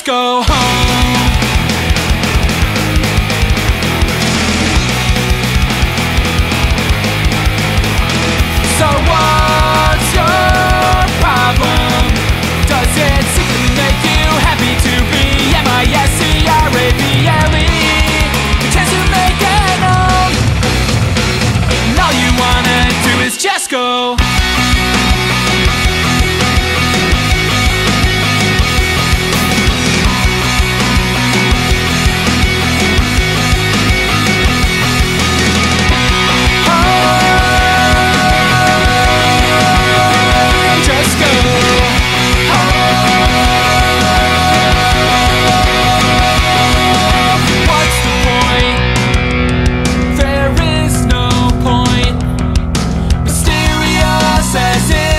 Let's go home. So what's your problem? Does it simply make you happy to be M-I-S-E-R-A-B-L-E? The chance to make it known And all you wanna do is just go says it.